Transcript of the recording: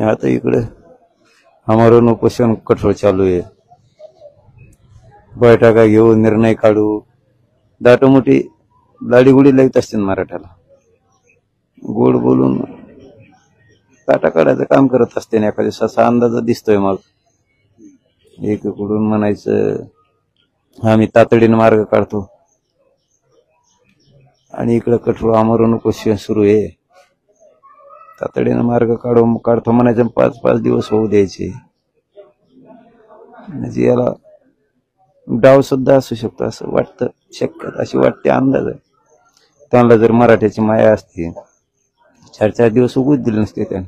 आता इकडे आमरण उपोषण कठोर चालू आहे. बैठका घेऊ निर्णय काढू. दाट मोठी दाढीगुडी असते ना मराठ्याला. गोड बोलून काटा काढायचं काम करत असते ना एखाद्या असा अंदाज दिसतोय मग एकीकडून म्हणायचं आम्ही तातडीने मार्ग काढतो. आणि इकडं कठोर आमरण उपोषण सुरू आहे. तातडीनं मार्ग काढू काढतो म्हणायचं पाच पाच दिवस होऊ द्यायचे. म्हणजे याला डाव सुद्धा असू शकतो असं वाटतं शक्य अशी वाटते अंदाज आहे. त्यांना जर मराठ्याची माया असती चार चार दिवस उगूच दिले नसते त्याने.